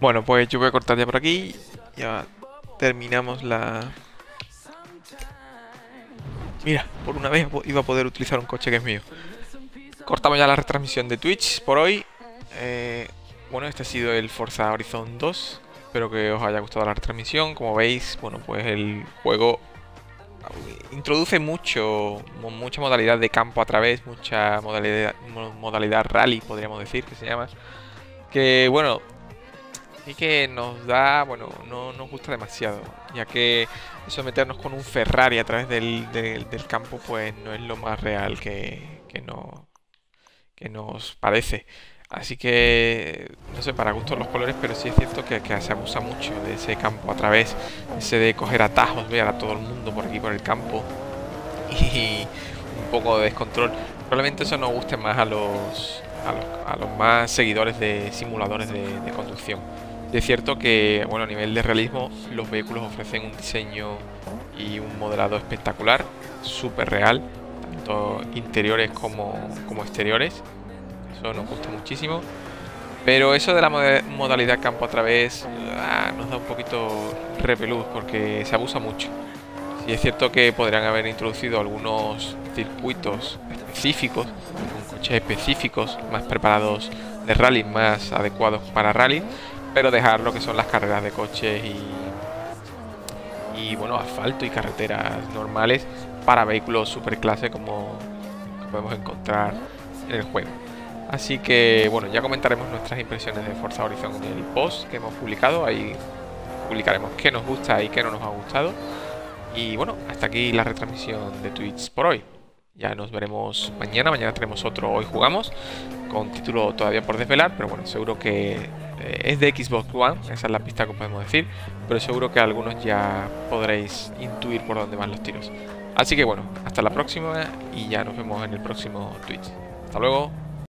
Bueno, pues yo voy a cortar ya por aquí. Ya terminamos la... Mira, por una vez iba a poder utilizar un coche que es mío. Cortamos ya la retransmisión de Twitch por hoy. Eh, bueno, este ha sido el Forza Horizon 2. Espero que os haya gustado la retransmisión. Como veis, bueno, pues el juego introduce mucho, mucha modalidad de campo a través, mucha modalidad, modalidad rally, podríamos decir, que se llama. Que bueno, que nos da, bueno, no nos gusta demasiado, ya que eso meternos con un Ferrari a través del, campo, pues no es lo más real que, que, no, que nos parece. Así que, no sé, para gustos los colores, pero sí es cierto que, se abusa mucho de ese campo a través, ese de coger atajos, ver a todo el mundo por aquí por el campo y un poco de descontrol. Probablemente eso nos guste más a los, a los, más seguidores de simuladores de, conducción. Es cierto que, bueno, a nivel de realismo, los vehículos ofrecen un diseño y un modelado espectacular, súper real, tanto interiores como, como exteriores eso nos gusta muchísimo. Pero eso de la modalidad campo a través ah, nos da un poquito repelús porque se abusa mucho. Y es cierto que podrían haber introducido algunos circuitos específicos, con coches específicos, más preparados de rally, más adecuados para rally, pero dejar lo que son las carreras de coches y, y bueno, asfalto y carreteras normales para vehículos superclase como podemos encontrar en el juego. Así que bueno, ya comentaremos nuestras impresiones de Forza Horizon en el post que hemos publicado. Ahí publicaremos qué nos gusta y qué no nos ha gustado. Y bueno, hasta aquí la retransmisión de Twitch por hoy. Ya nos veremos mañana. Mañana tenemos otro Hoy Jugamos. Con título todavía por desvelar. Pero bueno, seguro que es de Xbox One. Esa es la pista que podemos decir. Pero seguro que algunos ya podréis intuir por dónde van los tiros. Así que bueno, hasta la próxima. Y ya nos vemos en el próximo Twitch. Hasta luego.